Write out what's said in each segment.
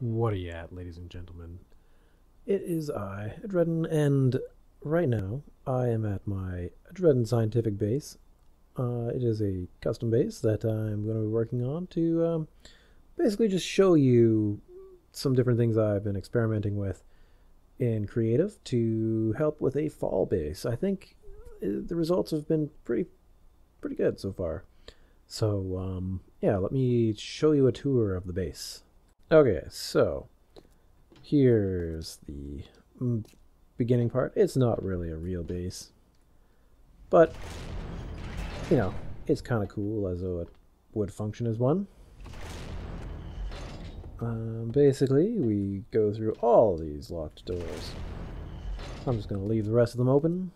What are you at, ladies and gentlemen? It is I, Dredden, and right now I am at my Dredden Scientific Base. Uh, it is a custom base that I'm going to be working on to um, basically just show you some different things I've been experimenting with in creative to help with a fall base. I think uh, the results have been pretty pretty good so far. So um, yeah, let me show you a tour of the base. Okay, so here's the beginning part. It's not really a real base, but you know, it's kind of cool as though it would function as one. Um, basically, we go through all these locked doors. I'm just going to leave the rest of them open.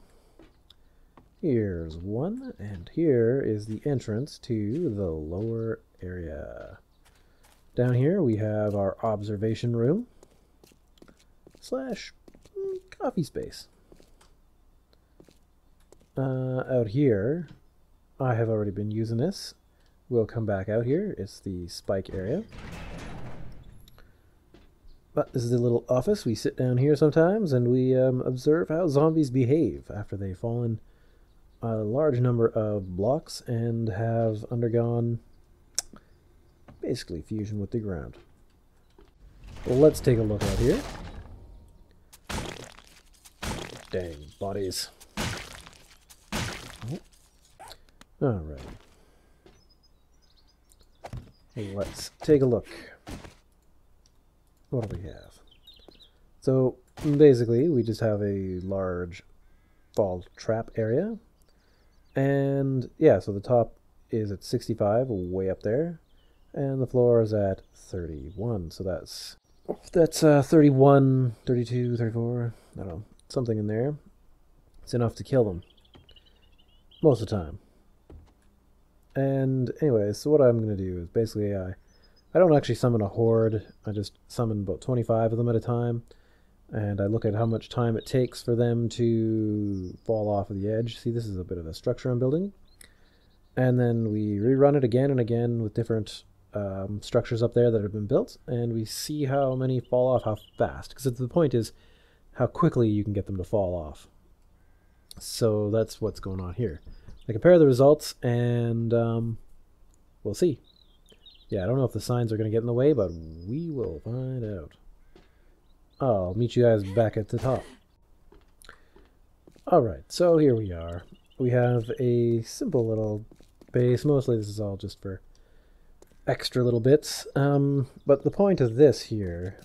Here's one, and here is the entrance to the lower area. Down here we have our observation room slash mm, coffee space. Uh, out here, I have already been using this. We'll come back out here. It's the spike area. But this is the little office. We sit down here sometimes and we um, observe how zombies behave after they've fallen a large number of blocks and have undergone basically fusion with the ground. Well, let's take a look out here. Dang, bodies. Oh. Alright. Let's take a look. What do we have? So, basically, we just have a large fall trap area. And, yeah, so the top is at 65, way up there and the floor is at 31 so that's that's uh, 31 32 34 i don't know something in there. It's enough to kill them most of the time. And anyway so what i'm going to do is basically i i don't actually summon a horde i just summon about 25 of them at a time. And i look at how much time it takes for them to fall off of the edge. See this is a bit of a structure i'm building. And then we rerun it again and again with different um, structures up there that have been built, and we see how many fall off how fast. Because the point is how quickly you can get them to fall off. So that's what's going on here. I compare the results, and um, we'll see. Yeah, I don't know if the signs are going to get in the way, but we will find out. I'll meet you guys back at the top. Alright, so here we are. We have a simple little base. Mostly this is all just for extra little bits. Um, but the point of this here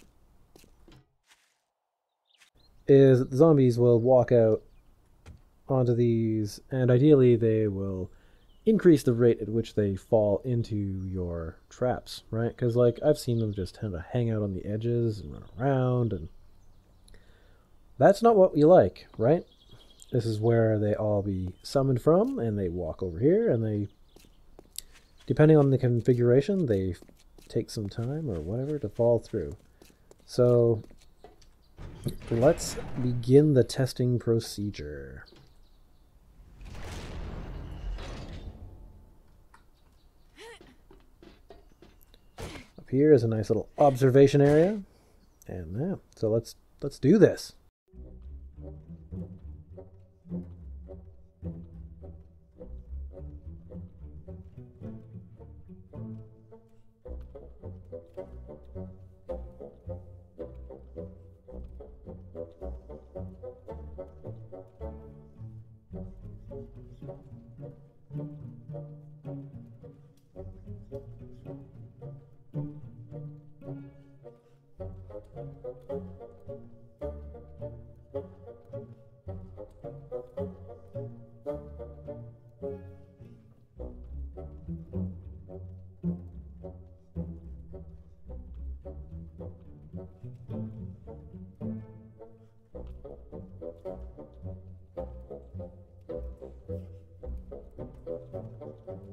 is that the zombies will walk out onto these, and ideally they will increase the rate at which they fall into your traps, right? Because, like, I've seen them just kind of hang out on the edges and run around, and that's not what we like, right? This is where they all be summoned from, and they walk over here, and they depending on the configuration, they take some time or whatever to fall through. So let's begin the testing procedure. Up here is a nice little observation area. And yeah, so let's let's do this.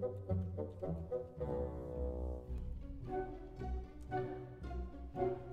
Thank you.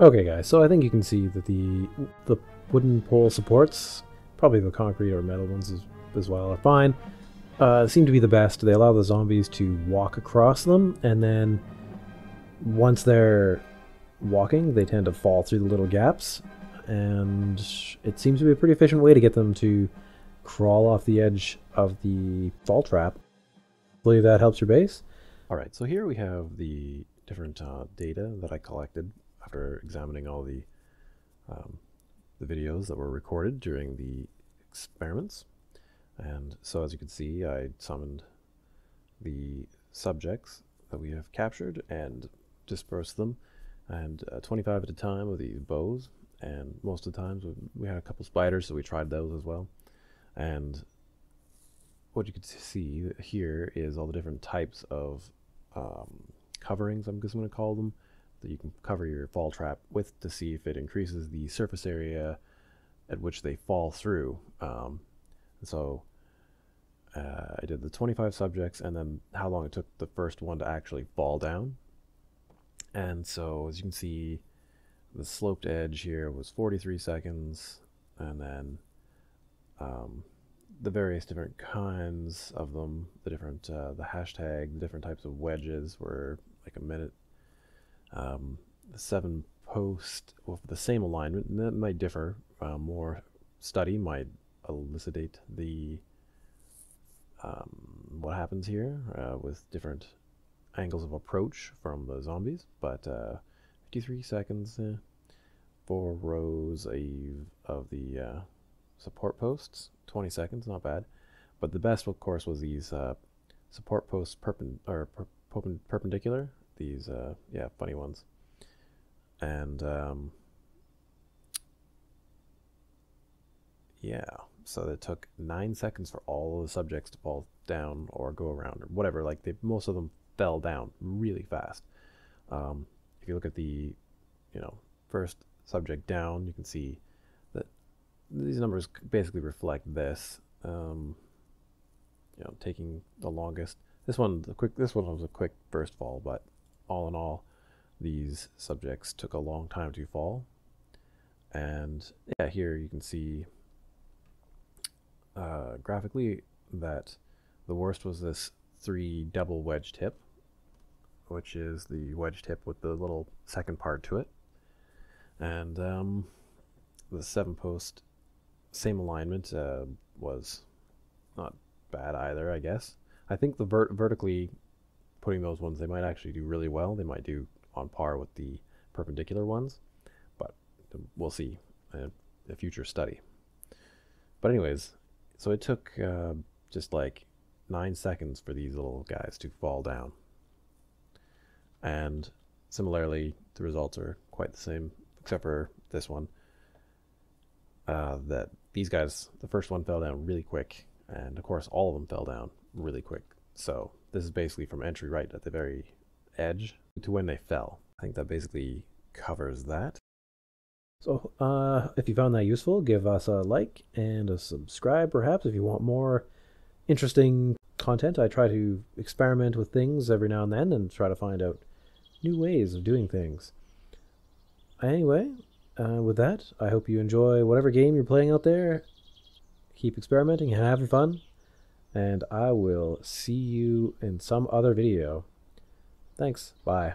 Okay guys, so I think you can see that the the wooden pole supports, probably the concrete or metal ones as, as well, are fine. Uh, seem to be the best. They allow the zombies to walk across them, and then once they're walking, they tend to fall through the little gaps, and it seems to be a pretty efficient way to get them to crawl off the edge of the fall trap. Hopefully that helps your base. Alright, so here we have the different uh, data that I collected after examining all the um, the videos that were recorded during the experiments. And so as you can see, I summoned the subjects that we have captured and dispersed them, and uh, 25 at a time of these bows. And most of the times we had a couple spiders, so we tried those as well. And what you can see here is all the different types of um, coverings, I'm just going to call them, that you can cover your fall trap with to see if it increases the surface area at which they fall through. Um, so uh, I did the 25 subjects and then how long it took the first one to actually fall down. And so as you can see, the sloped edge here was 43 seconds, and then um, the various different kinds of them, the different, uh, the hashtag, the different types of wedges were like a minute. Um, seven post with the same alignment, and that might differ. Uh, more study might elucidate the um, what happens here uh, with different angles of approach from the zombies. But uh, 53 seconds, eh, four rows of the uh, support posts, 20 seconds, not bad. But the best, of course, was these uh, support posts perpend or per perpendicular. These, uh, yeah, funny ones. And um, yeah, so it took nine seconds for all of the subjects to fall down or go around or whatever. Like they, most of them fell down really fast. Um, if you look at the, you know, first subject down, you can see that these numbers basically reflect this. Um, you know, taking the longest. This one, the quick. This one was a quick first fall, but all in all, these subjects took a long time to fall. And yeah, here you can see uh, graphically that the worst was this three double wedge tip, which is the wedge tip with the little second part to it. And um, the seven post, same alignment, uh, was not bad either, I guess. I think the vert vertically putting those ones, they might actually do really well. They might do on par with the perpendicular ones, but we'll see in a future study. But anyways, so it took uh, just like nine seconds for these little guys to fall down. And similarly, the results are quite the same, except for this one. Uh, that these guys, the first one fell down really quick, and of course, all of them fell down really quick. So this is basically from entry right at the very edge to when they fell. I think that basically covers that. So uh, if you found that useful, give us a like and a subscribe perhaps if you want more interesting content. I try to experiment with things every now and then and try to find out new ways of doing things. Anyway, uh, with that, I hope you enjoy whatever game you're playing out there. Keep experimenting and having fun. And I will see you in some other video. Thanks. Bye.